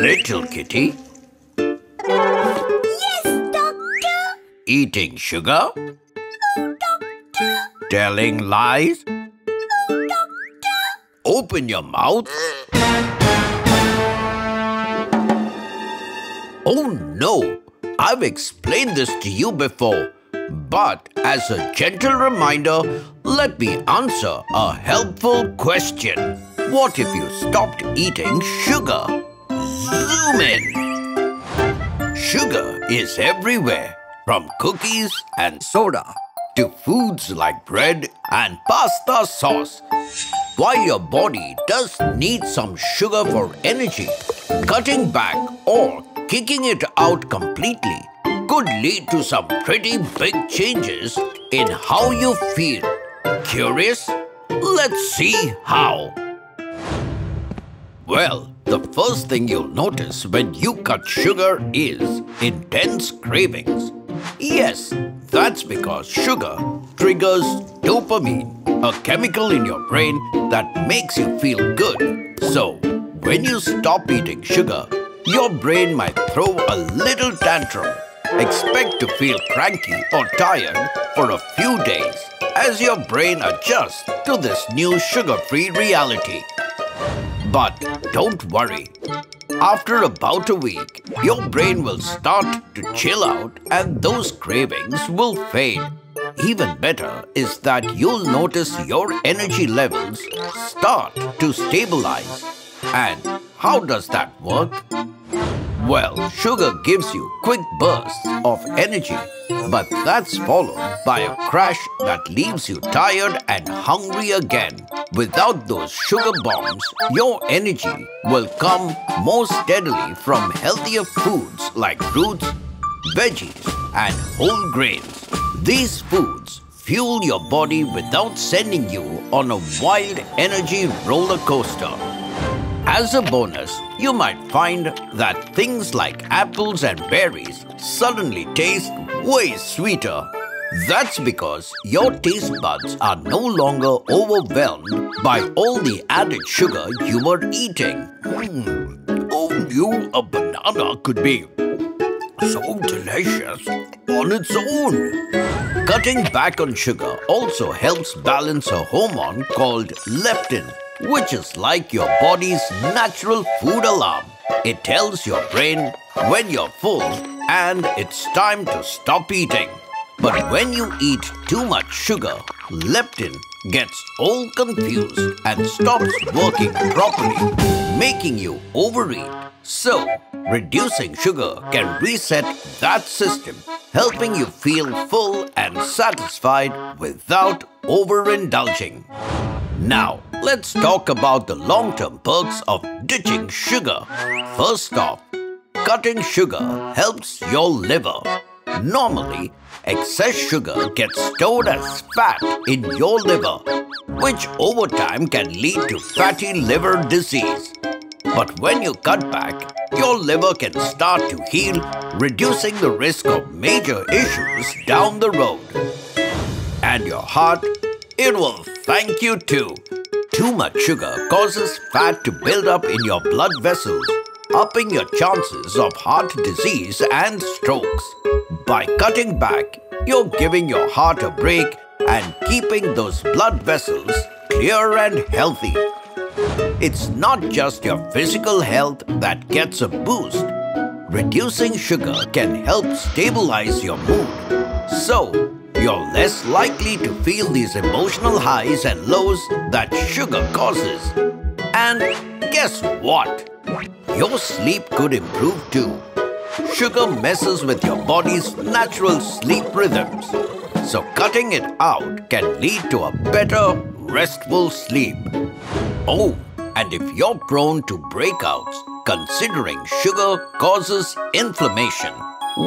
Little kitty, Yes, doctor. eating sugar, No, doctor. telling lies. No, doctor. Open your mouth. Oh no! I've explained this to you before. But as a gentle reminder, let me answer a helpful question. What if you stopped eating sugar? In. Sugar is everywhere, from cookies and soda to foods like bread and pasta sauce. While your body does need some sugar for energy, cutting back or kicking it out completely could lead to some pretty big changes in how you feel. Curious? Let's see how. Well, the first thing you'll notice when you cut sugar is intense cravings. Yes, that's because sugar triggers dopamine, a chemical in your brain that makes you feel good. So, when you stop eating sugar, your brain might throw a little tantrum. Expect to feel cranky or tired for a few days as your brain adjusts to this new sugar-free reality. But don't worry. After about a week, your brain will start to chill out and those cravings will fade. Even better is that you'll notice your energy levels start to stabilize. And how does that work? Well, sugar gives you quick bursts of energy, but that's followed by a crash that leaves you tired and hungry again. Without those sugar bombs, your energy will come more steadily from healthier foods like fruits, veggies, and whole grains. These foods fuel your body without sending you on a wild energy roller coaster. As a bonus, you might find that things like apples and berries suddenly taste way sweeter. That's because your taste buds are no longer overwhelmed by all the added sugar you were eating. Hmm, who knew a banana could be so delicious on its own? Cutting back on sugar also helps balance a hormone called leptin, which is like your body's natural food alarm. It tells your brain when you're full and it's time to stop eating. But when you eat too much sugar, leptin gets all confused and stops working properly, making you overeat. So, reducing sugar can reset that system, helping you feel full and satisfied without overindulging. Now, let's talk about the long-term perks of ditching sugar. First off, cutting sugar helps your liver. Normally, excess sugar gets stored as fat in your liver, which over time can lead to fatty liver disease. But when you cut back, your liver can start to heal, reducing the risk of major issues down the road. And your heart, it will thank you too. Too much sugar causes fat to build up in your blood vessels, upping your chances of heart disease and strokes. By cutting back, you're giving your heart a break and keeping those blood vessels clear and healthy. It's not just your physical health that gets a boost. Reducing sugar can help stabilize your mood. So, you're less likely to feel these emotional highs and lows that sugar causes. And guess what? Your sleep could improve too. Sugar messes with your body's natural sleep rhythms. So cutting it out can lead to a better, restful sleep. Oh, and if you're prone to breakouts, considering sugar causes inflammation,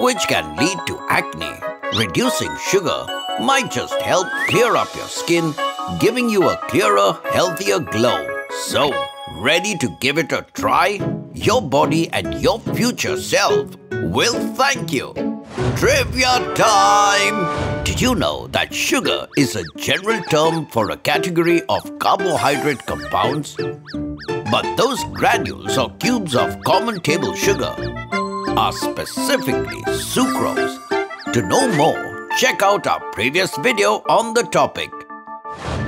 which can lead to acne, reducing sugar might just help clear up your skin, giving you a clearer, healthier glow. So, ready to give it a try? Your body and your future self will thank you. Trivia time! Did you know that sugar is a general term for a category of carbohydrate compounds? But those granules or cubes of common table sugar are specifically sucrose. To know more, check out our previous video on the topic.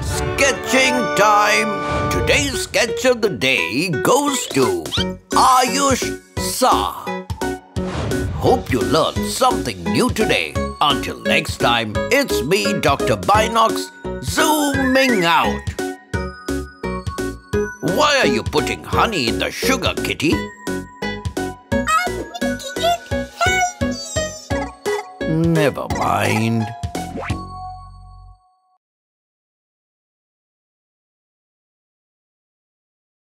Sketching time! Today's sketch of the day goes to Ayush Sa. Hope you learned something new today. Until next time, it's me, Dr. Binocs, zooming out. Why are you putting honey in the sugar, kitty? Never mind.